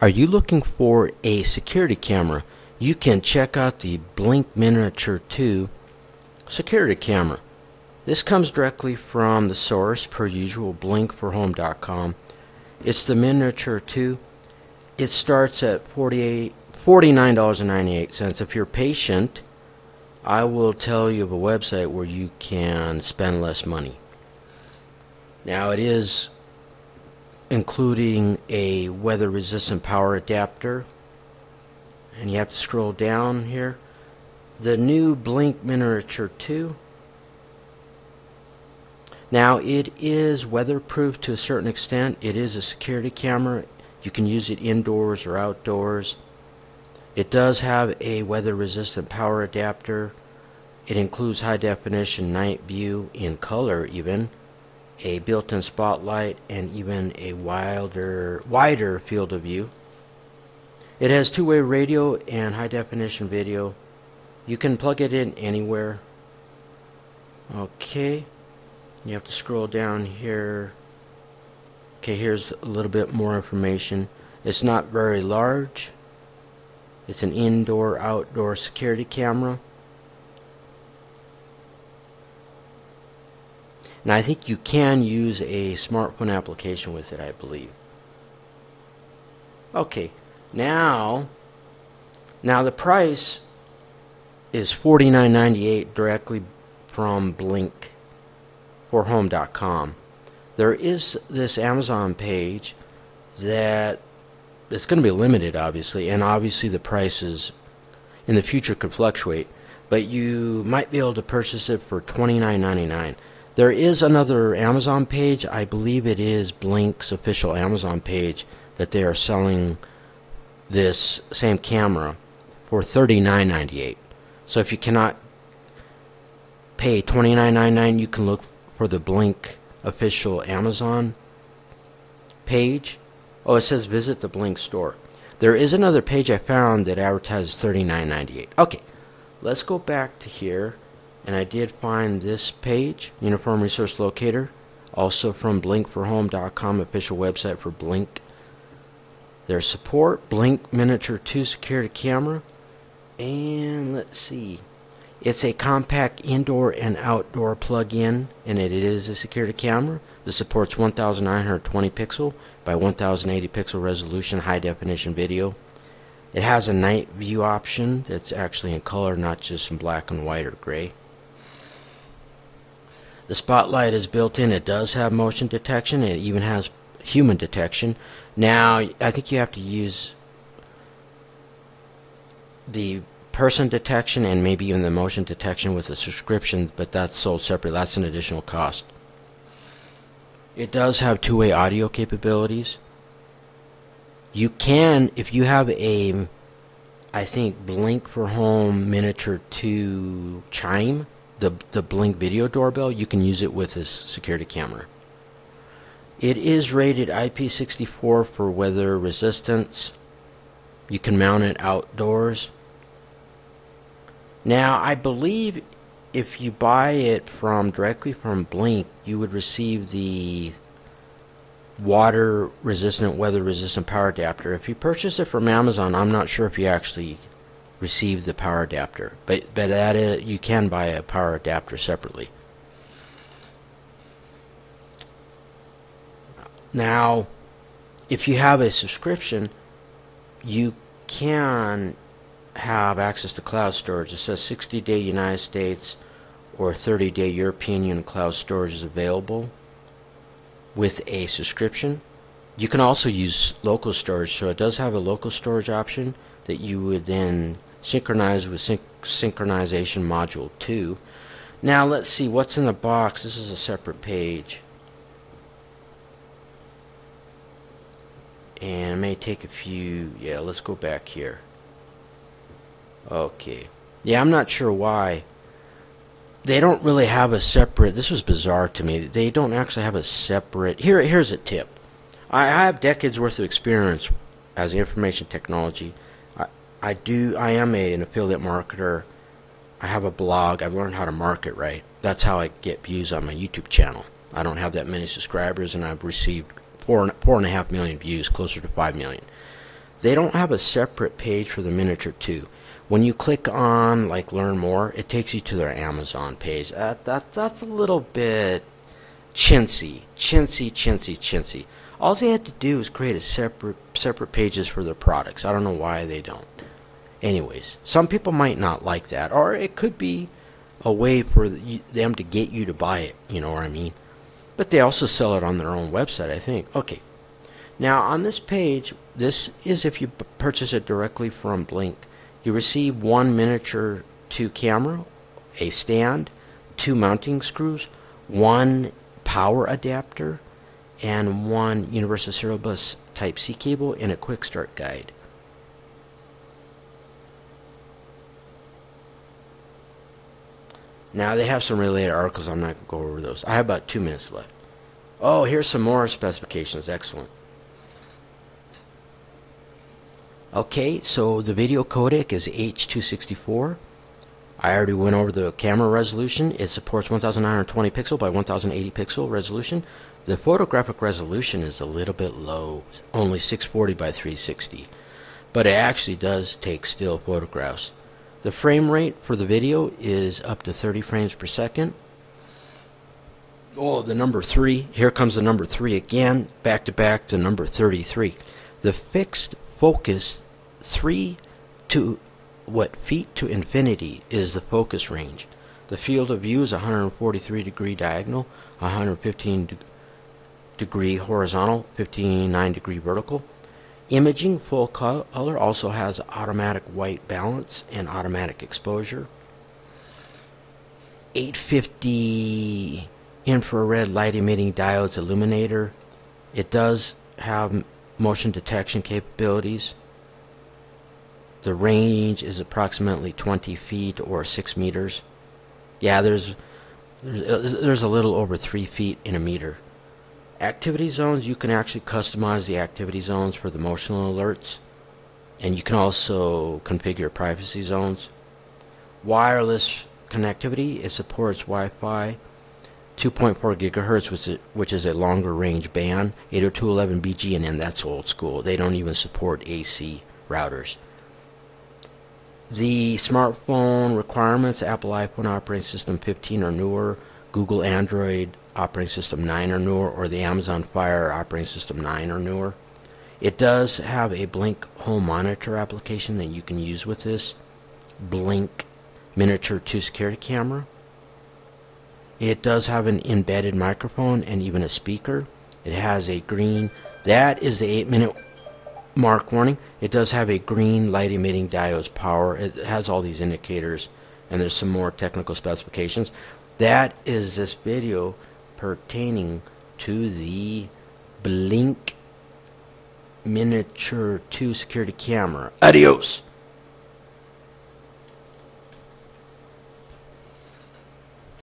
Are you looking for a security camera? You can check out the Blink Miniature 2 security camera. This comes directly from the source, per usual, blinkforhome.com. It's the Miniature 2. It starts at 48 $49.98. If you're patient, I will tell you of a website where you can spend less money. Now, it is including a weather resistant power adapter. And you have to scroll down here. The new Blink Miniature 2. Now, it is weatherproof to a certain extent. It is a security camera. You can use it indoors or outdoors. It does have a weather resistant power adapter. It includes high definition night view in color even, a built-in spotlight and even a wilder wider field of view. It has two-way radio and high definition video. You can plug it in anywhere. Okay. You have to scroll down here. Okay, here's a little bit more information. It's not very large. It's an indoor outdoor security camera. And I think you can use a smartphone application with it, I believe. Okay, now, now the price is $49.98 directly from Blink4Home.com. There is this Amazon page that it's going to be limited, obviously, and obviously the prices in the future could fluctuate. But you might be able to purchase it for $29.99. There is another Amazon page, I believe it is Blink's official Amazon page, that they are selling this same camera for $39.98. So if you cannot pay $29.99, you can look for the Blink official Amazon page Oh, it says visit the Blink store. There is another page I found that advertises $39.98. Okay, let's go back to here. And I did find this page, Uniform Resource Locator, also from blinkforhome.com, official website for Blink. Their support, Blink Miniature 2 security camera. And let's see. It's a compact indoor and outdoor plug-in, and it is a security camera. This supports 1920 pixel by 1080 pixel resolution high definition video. It has a night view option that's actually in color, not just in black and white or gray. The spotlight is built in. It does have motion detection. It even has human detection. Now, I think you have to use the person detection and maybe even the motion detection with a subscription, but that's sold separately. That's an additional cost. It does have two-way audio capabilities. You can, if you have a, I think Blink for Home Miniature 2 Chime, the the Blink video doorbell, you can use it with this security camera. It is rated IP64 for weather resistance. You can mount it outdoors. Now, I believe if you buy it from directly from Blink, you would receive the water resistant, weather resistant power adapter. If you purchase it from Amazon, I'm not sure if you actually receive the power adapter, but but that is, you can buy a power adapter separately. Now, if you have a subscription, you can have access to cloud storage. It says 60 day United States or 30 day European Union cloud storage is available with a subscription. You can also use local storage, so it does have a local storage option that you would then synchronize with syn synchronization module 2. Now let's see what's in the box. This is a separate page. And it may take a few, yeah, let's go back here. Okay. Yeah, I'm not sure why. They don't really have a separate. This was bizarre to me. They don't actually have a separate. Here, here's a tip. I, I have decades worth of experience as an information technology. I, do. I am a, an affiliate marketer. I have a blog. I've learned how to market right. That's how I get views on my YouTube channel. I don't have that many subscribers, and I've received four four and a half million views, closer to five million. they don't have a separate page for the Miniature 2. When you click on like learn more, it takes you to their Amazon page. That, that that's a little bit chintzy, chintzy, chintzy, chintzy. All they had to do is create a separate separate pages for their products. I don't know why they don't. Anyways, some people might not like that, or it could be a way for them to get you to buy it. You know what I mean? But they also sell it on their own website, I think. Okay. Now on this page, this is if you purchase it directly from Blink. You receive one miniature 2 camera, a stand, two mounting screws, one power adapter, and one universal serial bus type C cable and a quick start guide. Now they have some related articles. I'm not going to go over those. I have about two minutes left. Oh, here's some more specifications. Excellent. Okay, so the video codec is H264. I already went over the camera resolution. It supports 1920 pixel by 1080 pixel resolution. The photographic resolution is a little bit low, only 640 by 360, but it actually does take still photographs. The frame rate for the video is up to 30 frames per second. Oh, the number 3. Here comes the number 3 again, back to back to number 33. The fixed focus 3 to what feet to infinity is the focus range. The field of view is 143 degree diagonal, 115 de degree horizontal, 59 degree vertical. Imaging full color also has automatic white balance and automatic exposure. 850 infrared light emitting diodes illuminator. It does have motion detection capabilities. The range is approximately 20 feet or 6 meters. Yeah, there's, there's, uh, there's a little over 3 feet in a meter. Activity zones, you can actually customize the activity zones for the motional alerts. And you can also configure privacy zones. Wireless connectivity, it supports Wi-Fi 2.4 gigahertz, which is, which is a longer range band, 802.11bg, and then that's old school. They don't even support AC routers. The smartphone requirements Apple iPhone operating system 15 or newer, Google Android operating system 9 or newer, or the Amazon Fire operating system 9 or newer. It does have a Blink home monitor application that you can use with this Blink miniature 2 security camera. It does have an embedded microphone and even a speaker. It has a green, that is the 8 minute mark warning. It does have a green light emitting diodes power. It has all these indicators and there's some more technical specifications. That is this video pertaining to the Blink Miniature 2 security camera. Adios!